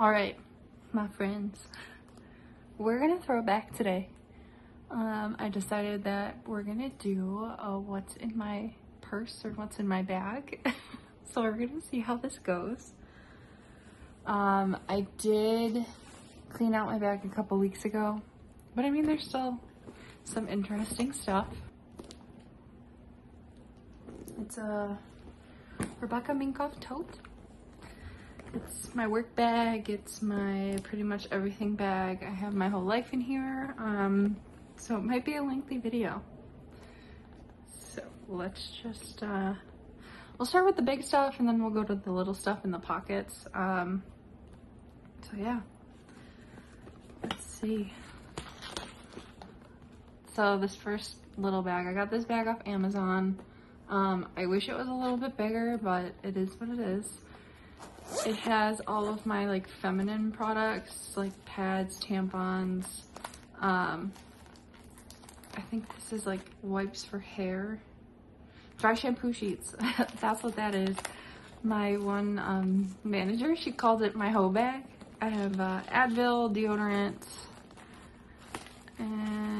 All right, my friends, we're gonna throw back today. Um, I decided that we're gonna do a what's in my purse or what's in my bag. so we're gonna see how this goes. Um, I did clean out my bag a couple weeks ago, but I mean, there's still some interesting stuff. It's a Rebecca Minkoff tote. It's my work bag. It's my pretty much everything bag. I have my whole life in here. Um, so it might be a lengthy video. So let's just, uh, we'll start with the big stuff and then we'll go to the little stuff in the pockets. Um, so yeah, let's see. So this first little bag, I got this bag off Amazon. Um, I wish it was a little bit bigger, but it is what it is. It has all of my like feminine products, like pads, tampons. Um, I think this is like wipes for hair. Dry shampoo sheets. That's what that is. My one um, manager, she called it my hoe bag. I have uh, Advil, deodorant, and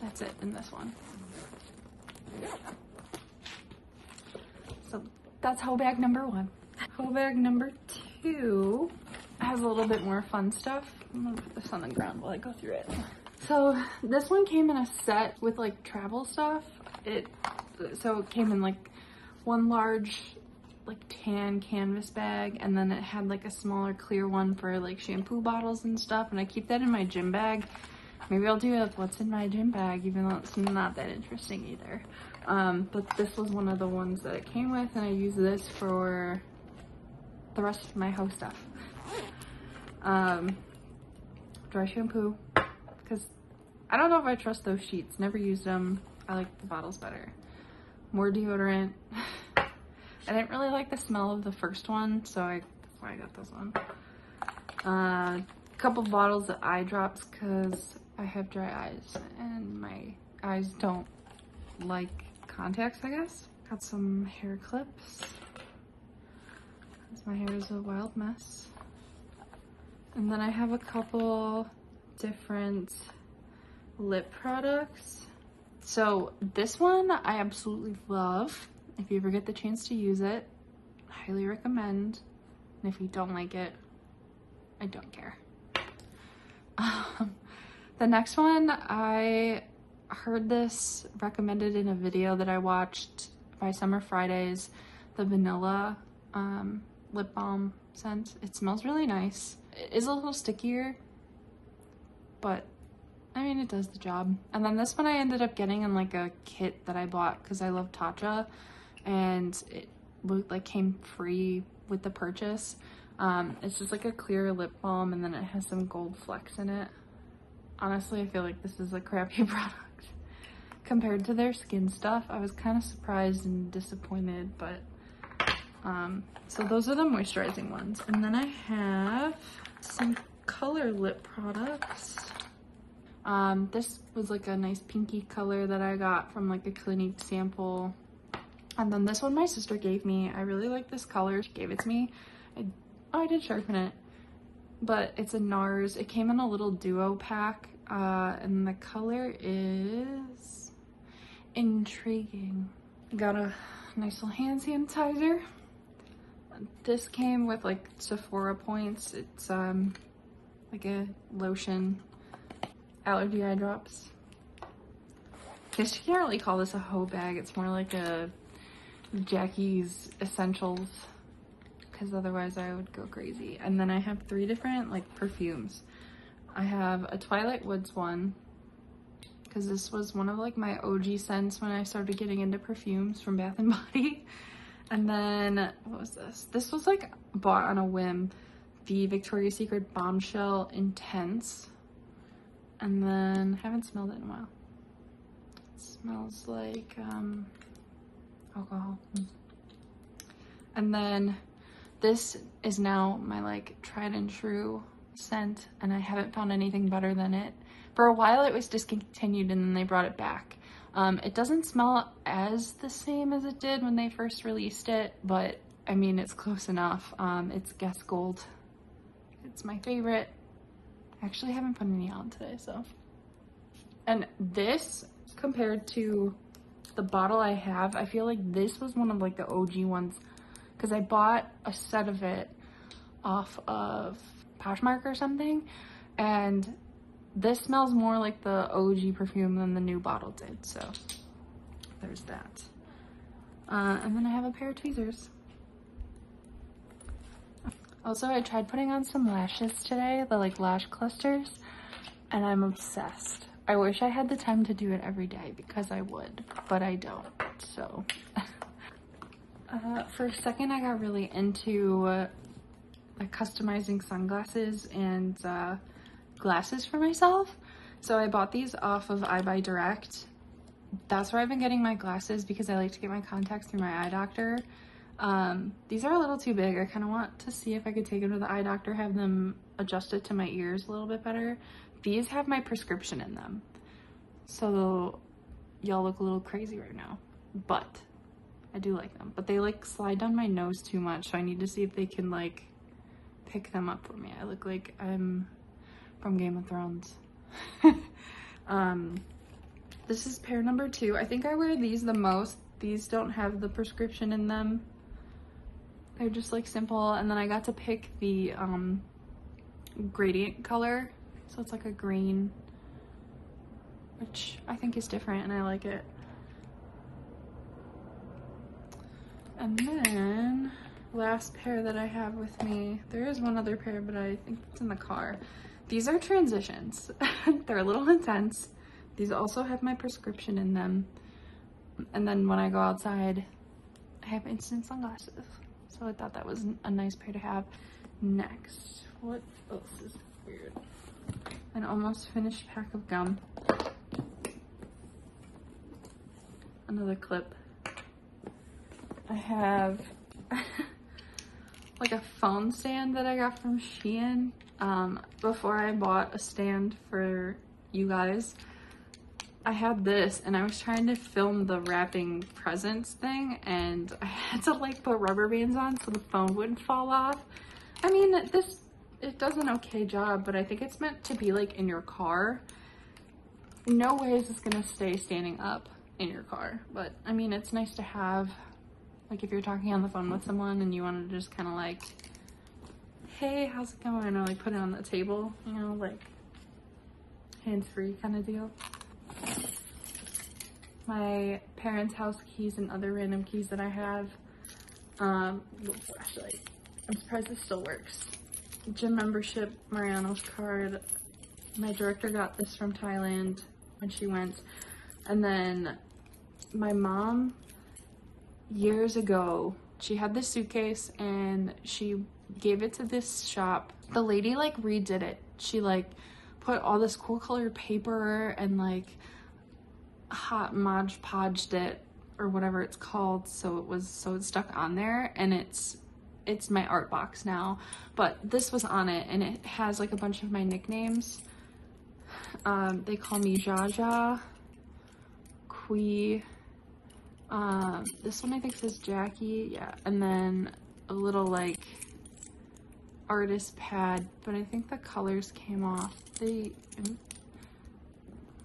that's it in this one. So that's hoe bag number one. Hoe bag number two has a little bit more fun stuff. I'm gonna put this on the ground while I go through it. So this one came in a set with like travel stuff. It so it came in like one large like tan canvas bag and then it had like a smaller clear one for like shampoo bottles and stuff and I keep that in my gym bag. Maybe I'll do it what's in my gym bag even though it's not that interesting either. Um, but this was one of the ones that it came with and I use this for the rest of my hoe stuff. Um, dry shampoo, because I don't know if I trust those sheets. Never used them. I like the bottles better. More deodorant. I didn't really like the smell of the first one, so I, that's why I got this one. A uh, couple bottles of eye drops because I have dry eyes and my eyes don't like contacts, I guess. Got some hair clips. My hair is a wild mess. And then I have a couple different lip products. So this one I absolutely love. If you ever get the chance to use it, highly recommend. And if you don't like it, I don't care. Um, the next one, I heard this recommended in a video that I watched by Summer Fridays, the vanilla um, lip balm scent. It smells really nice. It is a little stickier, but I mean, it does the job. And then this one I ended up getting in like a kit that I bought because I love Tatcha and it like came free with the purchase. Um, it's just like a clear lip balm and then it has some gold flecks in it. Honestly, I feel like this is a crappy product compared to their skin stuff. I was kind of surprised and disappointed, but um, so those are the moisturizing ones. And then I have some color lip products. Um, this was like a nice pinky color that I got from like a Clinique sample. And then this one my sister gave me. I really like this color. She gave it to me. I, oh, I did sharpen it. But it's a NARS. It came in a little duo pack. Uh, and the color is intriguing. Got a nice little hand sanitizer this came with like Sephora points. It's um like a lotion, allergy eye drops. I Guess you can't really call this a hoe bag. It's more like a Jackie's Essentials because otherwise I would go crazy. And then I have three different like perfumes. I have a Twilight Woods one because this was one of like my OG scents when I started getting into perfumes from Bath and Body. And then, what was this? This was like bought on a whim. The Victoria's Secret Bombshell Intense. And then, I haven't smelled it in a while. It smells like um, alcohol. And then, this is now my like tried and true scent. And I haven't found anything better than it. For a while it was discontinued and then they brought it back. Um, it doesn't smell as the same as it did when they first released it, but I mean, it's close enough. Um, it's Guess Gold. It's my favorite. I actually haven't put any on today, so. And this, compared to the bottle I have, I feel like this was one of like the OG ones because I bought a set of it off of Poshmark or something and this smells more like the OG perfume than the new bottle did so there's that. Uh, and then I have a pair of tweezers. Also I tried putting on some lashes today the like lash clusters and I'm obsessed. I wish I had the time to do it every day because I would but I don't so uh, for a second I got really into uh, like customizing sunglasses and uh, glasses for myself. So I bought these off of EyeBuyDirect. That's where I've been getting my glasses because I like to get my contacts through my eye doctor. Um, these are a little too big. I kind of want to see if I could take them to the eye doctor, have them adjusted to my ears a little bit better. These have my prescription in them. So y'all look a little crazy right now, but I do like them. But they like slide down my nose too much. So I need to see if they can like pick them up for me. I look like I'm from Game of Thrones. um, this is pair number two. I think I wear these the most. These don't have the prescription in them. They're just like simple. And then I got to pick the um, gradient color. So it's like a green, which I think is different and I like it. And then last pair that I have with me, there is one other pair, but I think it's in the car. These are transitions. They're a little intense. These also have my prescription in them. And then when I go outside, I have instant sunglasses. So I thought that was a nice pair to have. Next, what else is weird? An almost finished pack of gum. Another clip. I have like a phone stand that I got from Shein um, before I bought a stand for you guys. I had this and I was trying to film the wrapping presents thing and I had to like put rubber bands on so the phone wouldn't fall off. I mean, this, it does an okay job, but I think it's meant to be like in your car. No way is this gonna stay standing up in your car, but I mean, it's nice to have like if you're talking on the phone with someone and you want to just kind of like, hey, how's it going? Or like put it on the table, you know, like hands-free kind of deal. My parents' house keys and other random keys that I have. Um, flashlight. I'm surprised this still works. Gym membership, Mariano's card. My director got this from Thailand when she went. And then my mom years ago, she had this suitcase and she gave it to this shop. The lady like redid it. She like put all this cool colored paper and like hot mod podged it or whatever it's called so it was so it stuck on there and it's it's my art box now but this was on it and it has like a bunch of my nicknames um they call me jaja Kui um, this one I think says Jackie, yeah, and then a little like artist pad, but I think the colors came off. They,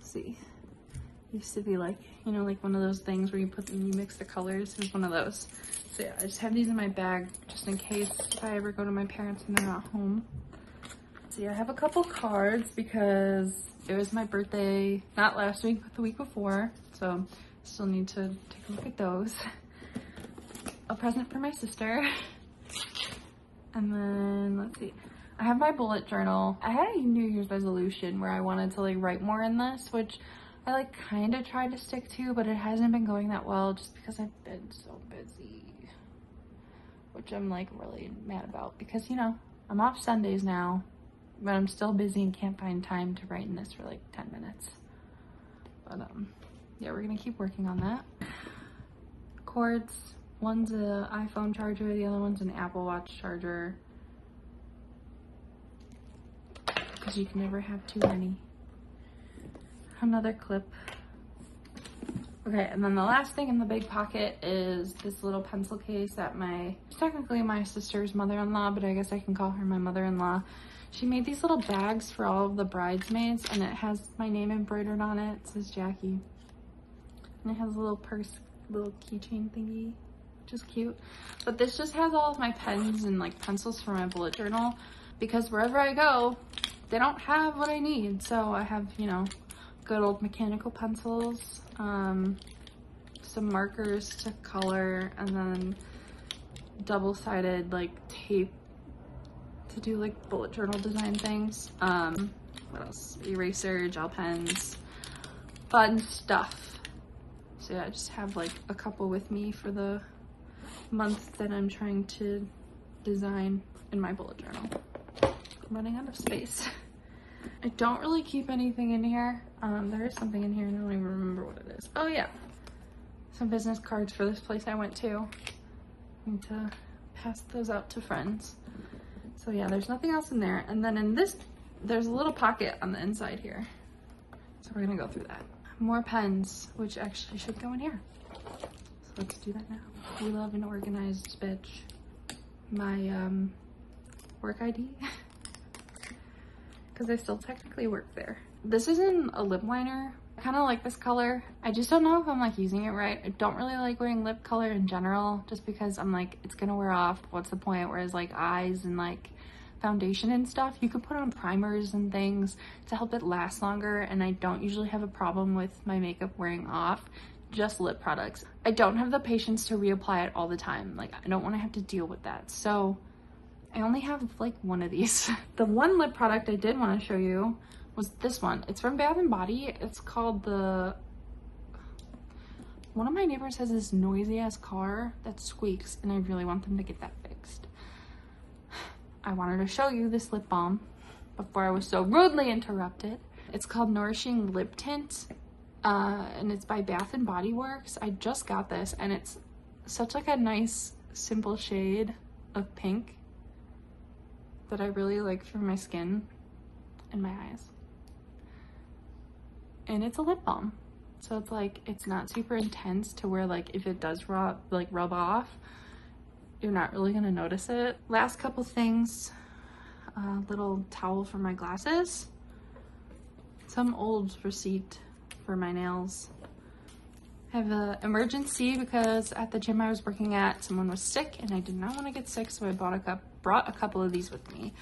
see, used to be like, you know, like one of those things where you put them, you mix the colors. It was one of those. So yeah, I just have these in my bag just in case if I ever go to my parents and they're not home. See, I have a couple cards because it was my birthday, not last week, but the week before. So Still need to take a look at those. A present for my sister. And then, let's see. I have my bullet journal. I had a New Year's resolution where I wanted to like write more in this, which I like kind of tried to stick to, but it hasn't been going that well just because I've been so busy. Which I'm like really mad about because, you know, I'm off Sundays now, but I'm still busy and can't find time to write in this for like 10 minutes. But, um, yeah, we're gonna keep working on that. Cords, one's an iPhone charger, the other one's an Apple Watch charger. Because you can never have too many. another clip. Okay, and then the last thing in the big pocket is this little pencil case that my, technically my sister's mother-in-law, but I guess I can call her my mother-in-law. She made these little bags for all of the bridesmaids and it has my name embroidered on it. It says Jackie. And it has a little purse, little keychain thingy, which is cute. But this just has all of my pens and like pencils for my bullet journal because wherever I go, they don't have what I need. So I have, you know, good old mechanical pencils, um, some markers to color, and then double-sided like tape to do like bullet journal design things. Um, what else? Eraser, gel pens, fun stuff. Yeah, I just have like a couple with me for the month that I'm trying to design in my bullet journal. I'm running out of space. I don't really keep anything in here. Um, there is something in here and I don't even remember what it is. Oh yeah, some business cards for this place I went to. I need to pass those out to friends. So yeah, there's nothing else in there. And then in this, there's a little pocket on the inside here. So we're gonna go through that. More pens, which actually should go in here. So let's do that now. We love an organized bitch. My um, work ID. because I still technically work there. This isn't a lip liner. I kind of like this color. I just don't know if I'm like using it right. I don't really like wearing lip color in general just because I'm like, it's gonna wear off. What's the point? Whereas like eyes and like foundation and stuff, you could put on primers and things to help it last longer. And I don't usually have a problem with my makeup wearing off just lip products. I don't have the patience to reapply it all the time. Like I don't want to have to deal with that. So I only have like one of these. the one lip product I did want to show you was this one. It's from Bath & Body. It's called the... One of my neighbors has this noisy ass car that squeaks and I really want them to get that fixed. I wanted to show you this lip balm before I was so rudely interrupted. It's called Nourishing Lip Tint uh, and it's by Bath & Body Works. I just got this and it's such like a nice simple shade of pink that I really like for my skin and my eyes. And it's a lip balm. So it's like, it's not super intense to where like if it does rub, like rub off, you're not really gonna notice it. Last couple things, a little towel for my glasses, some old receipt for my nails. I have an emergency because at the gym I was working at, someone was sick and I did not want to get sick, so I bought a cup brought a couple of these with me.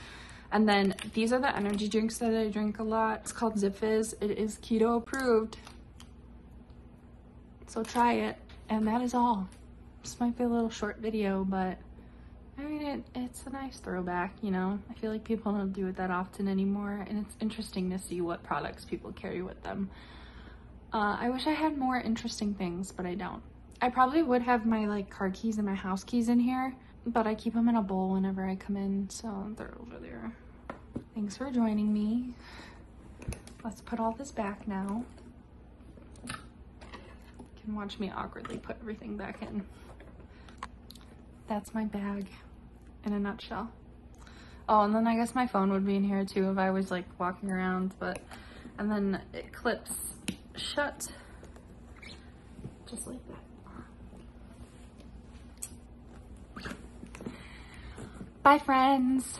And then these are the energy drinks that I drink a lot. It's called Zipfizz. It is keto approved. So try it. And that is all. This might be a little short video, but I mean, it, it's a nice throwback, you know? I feel like people don't do it that often anymore, and it's interesting to see what products people carry with them. Uh, I wish I had more interesting things, but I don't. I probably would have my like car keys and my house keys in here, but I keep them in a bowl whenever I come in, so they're over there. Thanks for joining me. Let's put all this back now. You can watch me awkwardly put everything back in. That's my bag in a nutshell. Oh, and then I guess my phone would be in here too if I was like walking around, but, and then it clips shut just like that. Bye, friends.